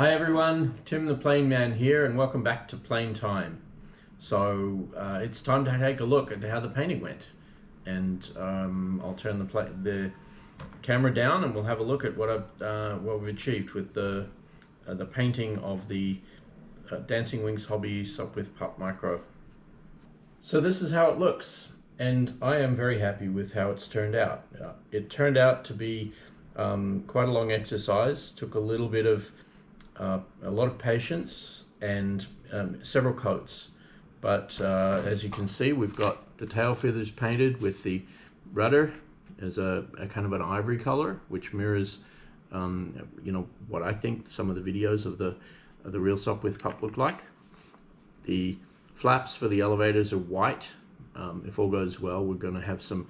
Hi everyone, Tim the Plane Man here and welcome back to Plane Time. So uh, it's time to take a look at how the painting went and um, I'll turn the, the camera down and we'll have a look at what I've uh, what we've achieved with the uh, the painting of the uh, Dancing Wings Hobby Sopwith Pup Micro. So this is how it looks and I am very happy with how it's turned out. Uh, it turned out to be um, quite a long exercise, took a little bit of uh, a lot of patience and um, several coats. But uh, as you can see, we've got the tail feathers painted with the rudder as a, a kind of an ivory color, which mirrors, um, you know, what I think some of the videos of the of the real Sopwith pup look like. The flaps for the elevators are white. Um, if all goes well, we're going to have some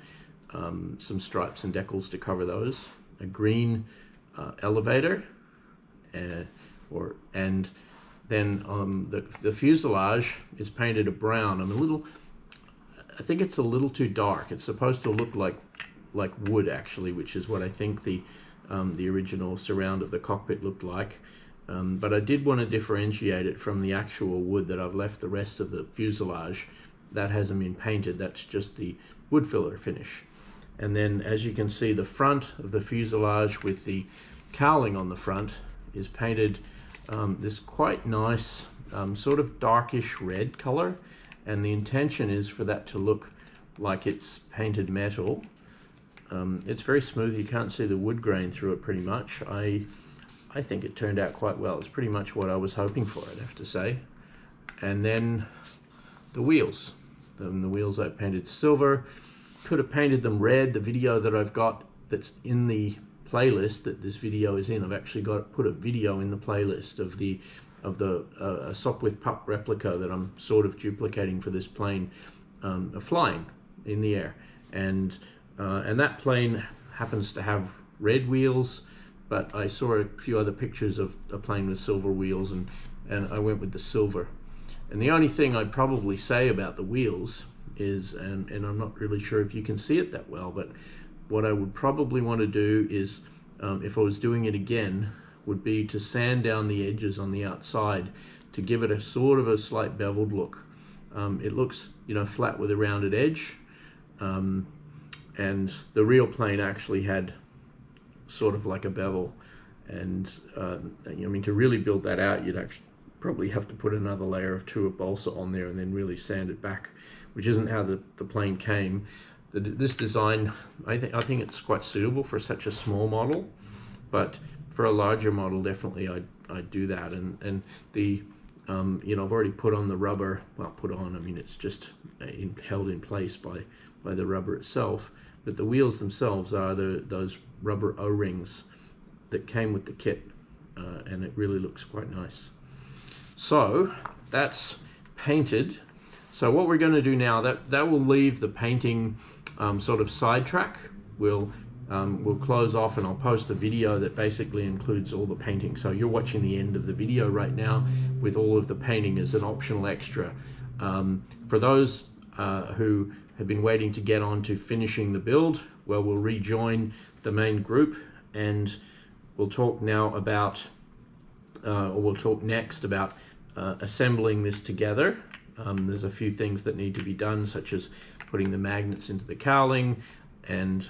um, some stripes and decals to cover those. A green uh, elevator. Uh, or and then um, the, the fuselage is painted a brown. I'm a little, I think it's a little too dark. It's supposed to look like like wood actually, which is what I think the um, the original surround of the cockpit looked like. Um, but I did want to differentiate it from the actual wood that I've left the rest of the fuselage. That hasn't been painted, that's just the wood filler finish. And then as you can see, the front of the fuselage with the cowling on the front is painted um, this quite nice um, sort of darkish red color and the intention is for that to look like it's painted metal. Um, it's very smooth, you can't see the wood grain through it pretty much. I, I think it turned out quite well. It's pretty much what I was hoping for, I'd have to say. And then the wheels. The, the wheels I painted silver. Could have painted them red. The video that I've got that's in the playlist that this video is in. I've actually got put a video in the playlist of the of the uh, Sopwith Pup replica that I'm sort of duplicating for this plane um, flying in the air. And, uh, and that plane happens to have red wheels, but I saw a few other pictures of a plane with silver wheels and, and I went with the silver. And the only thing I'd probably say about the wheels is, and, and I'm not really sure if you can see it that well, but what I would probably want to do is, um, if I was doing it again, would be to sand down the edges on the outside to give it a sort of a slight beveled look. Um, it looks, you know, flat with a rounded edge. Um, and the real plane actually had sort of like a bevel. And uh, I mean, to really build that out, you'd actually probably have to put another layer of Tuip balsa on there and then really sand it back, which isn't how the, the plane came the, this design, I think I think it's quite suitable for such a small model, but for a larger model, definitely I'd, I'd do that. And and the um, you know I've already put on the rubber. Well, put on. I mean it's just in, held in place by by the rubber itself. But the wheels themselves are the those rubber O-rings that came with the kit, uh, and it really looks quite nice. So that's painted. So what we're going to do now that that will leave the painting um, sort of sidetrack. We'll um, we'll close off and I'll post a video that basically includes all the painting. So you're watching the end of the video right now with all of the painting as an optional extra. Um, for those uh, who have been waiting to get on to finishing the build, well, we'll rejoin the main group and we'll talk now about, uh, or we'll talk next about uh, assembling this together. Um, there's a few things that need to be done, such as putting the magnets into the cowling and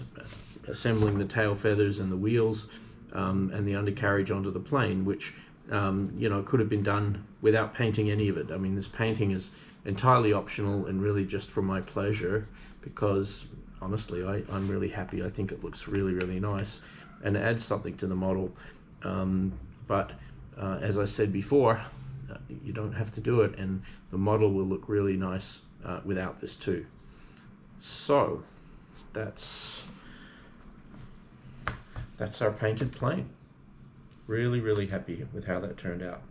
assembling the tail feathers and the wheels um, and the undercarriage onto the plane, which um, you know could have been done without painting any of it. I mean, this painting is entirely optional and really just for my pleasure because honestly, I, I'm really happy. I think it looks really, really nice and adds something to the model. Um, but uh, as I said before, you don't have to do it and the model will look really nice uh, without this too. So that's that's our painted plane. Really, really happy with how that turned out.